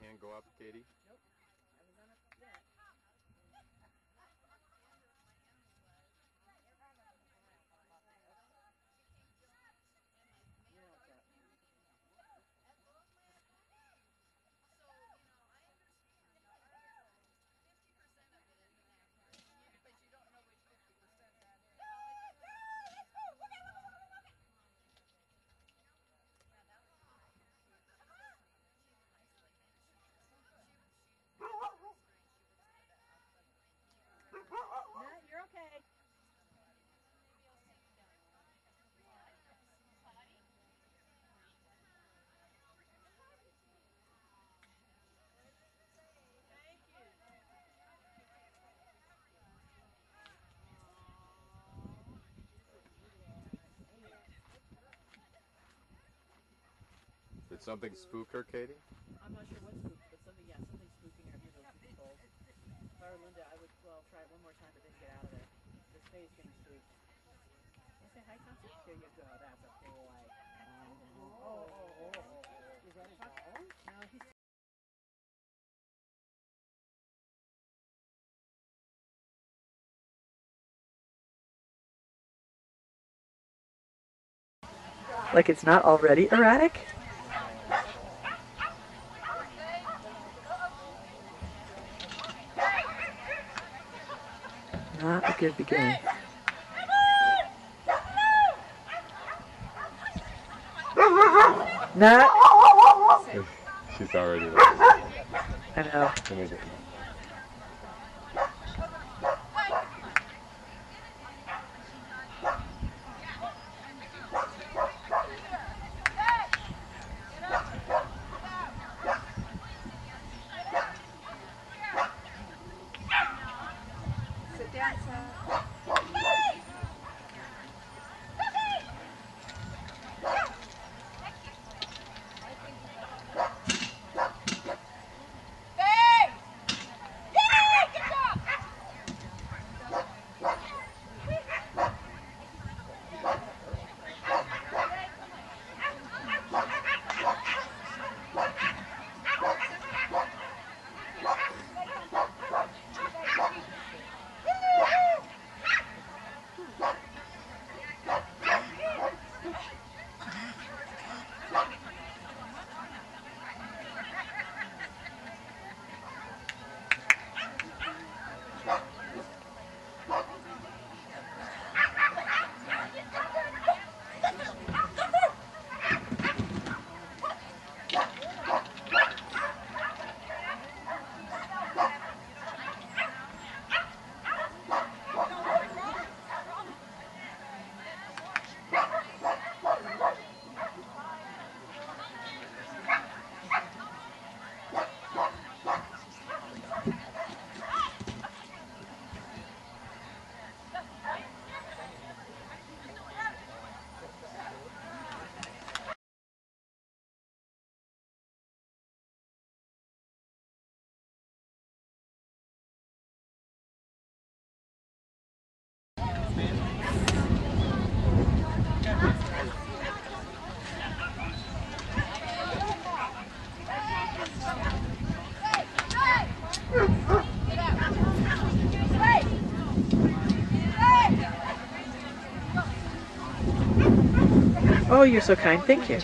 hand go up, Katie? Matt, Did something spook her, Katie? I'm not sure what spooked, but something, yeah, something spooking her near those people. If I were Linda, I would, well, try it one more time, but then get out of there. This face can be spooked. Can I say hi, Constance? There you go. That's a boy. Oh, oh, oh, oh. Is that a ball? No, he's Like it's not already erratic? Not a good beginning. Not. She's already there. I know. 一二 Oh, you're so kind. Thank you.